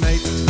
mate.